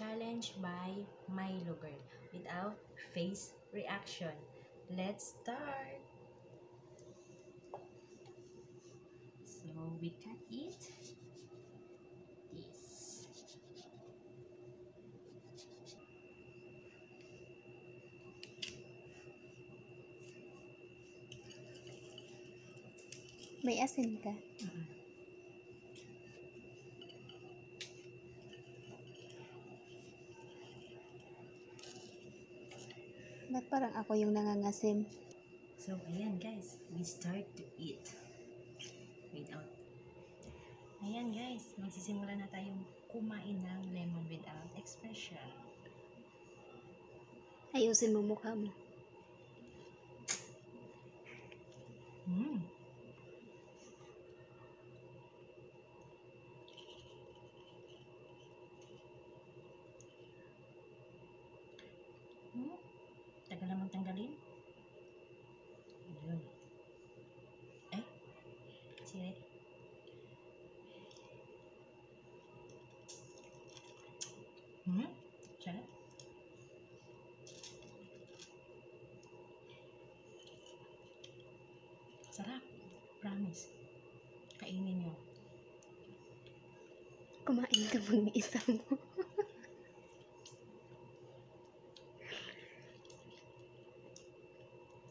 Challenge by Milo Girl without face reaction. Let's start! So, we can eat this. May asin ka. Mm-mm. Ba't parang ako yung nangangasim? So, ayan guys, we start to eat without. Ayan guys, magsisimula na tayong kumain ng lemon without expression. Ayusin mo mukha mo. Mm. Hmm? Tanggalin. Yun. Eh? Siri. Hmm? Sarap. Sarap. Promise. Kainin nyo. Kumain ka mag-isa mo.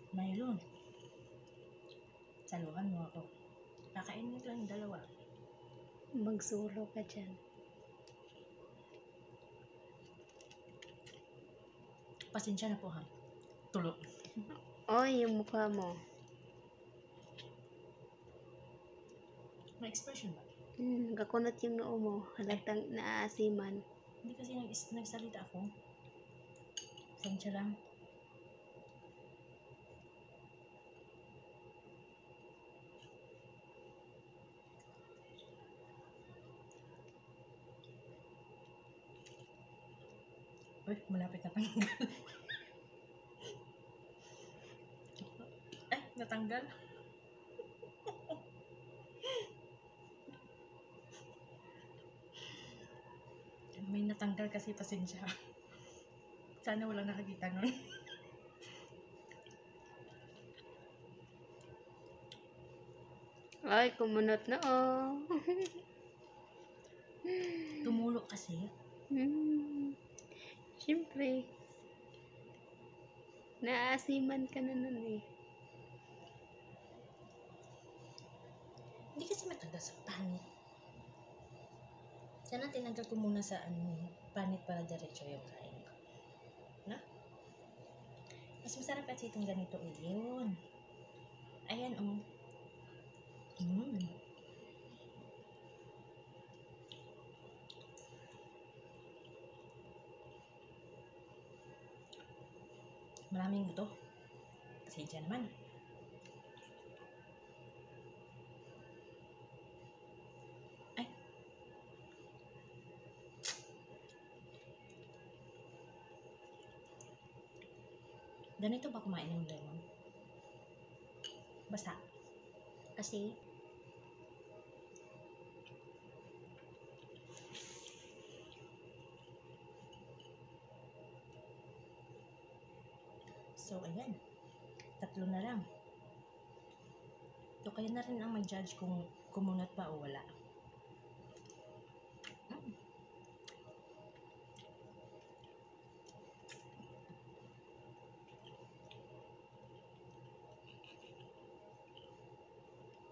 Mayroon. Saluhan mo ako. Kakainin lang yung dalawa. Magsuro ka dyan. Pasensya na po ha. Tulog. Oy, yung mukha mo. May expression ba? Hmm, kakunot yung noo mo. Halatang naaasiman. Hindi kasi nag nagsalita ako. Pasensya lang. Uy, malapit na tanggal. Ay, natanggal. May natanggal kasi pasensya. Sana walang nakakita nun. Ay, kumunot na oh. Tumulo kasi. hmm. Siyempre. Naaasiman ka na nun eh. Hindi kasi matagal sa panit. Sana tinanggal ko muna sa ano, panit para diretso yung kain ko. Na? Mas masarap kasi itong ganito eh. Yun. Ayan oh. Mm. Maraming buto. Pasensya naman. Ay. Ganito ba kumain ng lemon? Basta. Kasi, So, ayan. Tatlo na lang. So, kayo na rin ang mag-judge kung kumunat pa o wala. Mm.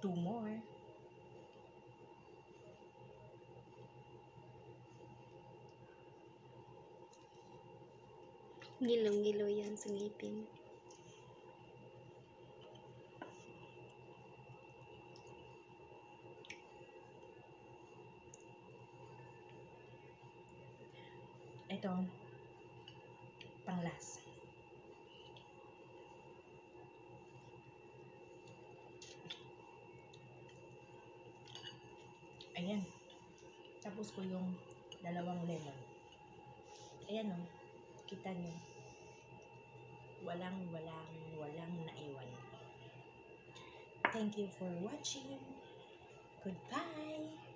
Two more. Gilong-gilo yan sa ngipin. Ito, panglas. Ayan. Tapos ko yung dalawang lemon. Ayan o. Kita nyo. Walang, walang, walang naiwan. Thank you for watching. Goodbye.